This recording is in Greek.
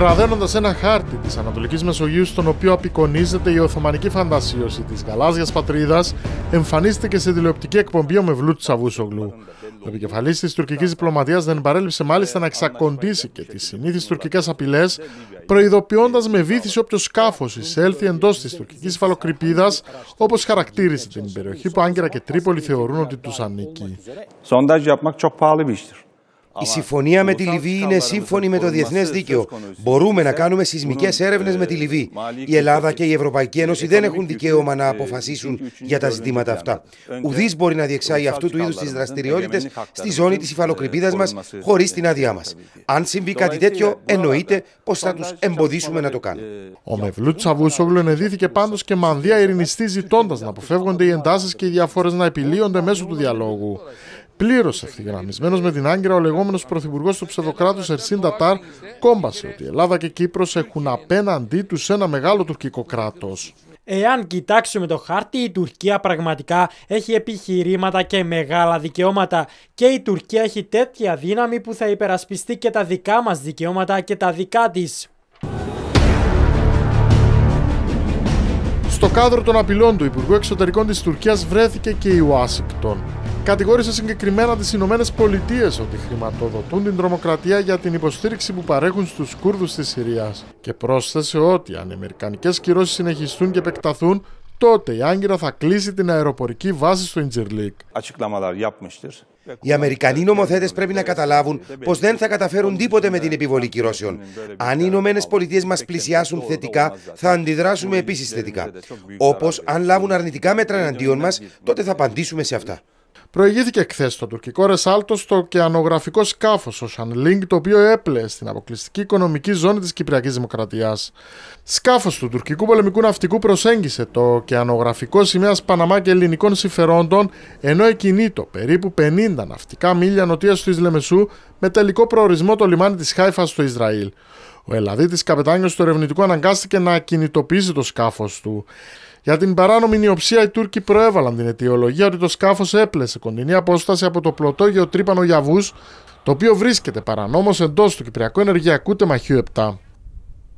Κραδένοντα ένα χάρτη της Ανατολικής Μεσογείου, στον οποίο απεικονίζεται η Οθωμανική φαντασίωση της γαλάζιας πατρίδας, εμφανίστηκε σε τηλεοπτική εκπομπή ο Μευλού Τσαβούσογλου. Ο επικεφαλής της τουρκικής διπλωματίας δεν παρέλειψε μάλιστα να εξακοντήσει και τις συνήθεις τουρκικές απειλές, προειδοποιώντας με βήθηση όποιος σκάφος εισέλθει εντός της τουρκικής υφαλοκρηπίδα, όπως χαρακτήρισε την περιοχή που Άγκυρα και Τρίπολη θεωρούν ότι τους ανήκει. Η συμφωνία με τη Λιβύη είναι σύμφωνη με το διεθνές δίκαιο. Μπορούμε να κάνουμε σεισμικές έρευνες με τη Λιβύη. Η Ελλάδα και η Ευρωπαϊκή Ένωση δεν έχουν δικαίωμα να αποφασίσουν για τα ζητήματα αυτά. Ουδής μπορεί να διεξάγει αυτού του είδους τις δραστηριότητες στη ζώνη της υφαλοκρηπίδας μας χωρίς την άδειά μας. Αν συμβεί κάτι τέτοιο, εννοείται πως θα τους εμποδίσουμε να το κάνουν. Ο Μευλού Τσαβούσογλου ενεδίθηκε πάντως και μανδύα ειρηνιστή ζητώντας να αποφεύγονται οι εντάσεις και οι διαφορές να επιλύονται μέσω του διαλόγου. Πλήρω ευθυγραμμισμένο με την Άγκυρα, ο λεγόμενος πρωθυπουργός του ψευδοκράτους Ερσίν Τατάρ κόμπασε ότι η Ελλάδα και η Κύπρος έχουν απέναντί τους ένα μεγάλο τουρκικό κράτος. Εάν κοιτάξουμε το χάρτη, η Τουρκία πραγματικά έχει επιχειρήματα και μεγάλα δικαιώματα και η Τουρκία έχει τέτοια δύναμη που θα υπερασπιστεί και τα δικά μας δικαιώματα και τα δικά της. Στο κάδρο των απειλών του Υπουργού Εξωτερικών της Τουρκίας βρέθηκε και η Ουάσιγκτον κατηγόρησε συγκεκριμένα τις Ηνωμένες Πολιτείες ότι χρηματοδοτούν την τρομοκρατία για την υποστήριξη που παρέχουν στους Κούρδους της Συρίας. Και πρόσθεσε ότι αν οι Αμερικανικές κυρώσεις συνεχιστούν και επεκταθούν, τότε η Άγκυρα θα κλείσει την αεροπορική βάση στο Ιντερλίκ. Οι Αμερικανοί νομοθέτες πρέπει να καταλάβουν πως δεν θα καταφέρουν τίποτε με την επιβολή κυρώσεων. Αν οι Ηνωμένες Πολιτείες μας πλησιάσουν θετικά, θα αντιδράσουμε επίσης θετικά. Όπως αν λάβουν αρνητικά μέτρα εναντίον μας, τότε θα απαντήσουμε σε αυτά. Προηγήθηκε χθες το τουρκικό Ρεσάλτο στο ωκεανογραφικό σκάφος Ocean Link, το οποίο έπλεε στην αποκλειστική οικονομική ζώνη της Κυπριακής Δημοκρατίας. Σκάφος του τουρκικού πολεμικού ναυτικού προσέγγισε το ωκεανογραφικό σημαία Παναμά και ελληνικών συμφερόντων, ενώ εκινήτω περίπου 50 ναυτικά μίλια νοτίας του Ισλεμεσού με τελικό προορισμό το λιμάνι της Χάιφας στο Ισραήλ. Ο Ελλαδίτη καπετάνιος του ερευνητικού αναγκάστηκε να κινητοποιήσει το σκάφος του. Για την παράνομη νιοψία, οι Τούρκοι προέβαλαν την αιτιολογία ότι το σκάφος έπλεσε κοντινή απόσταση από το πλωτόγειο τρύπανο Γιαβούς, το οποίο βρίσκεται παρανόμως εντός του Κυπριακού Ενεργειακού Τεμαχίου 7.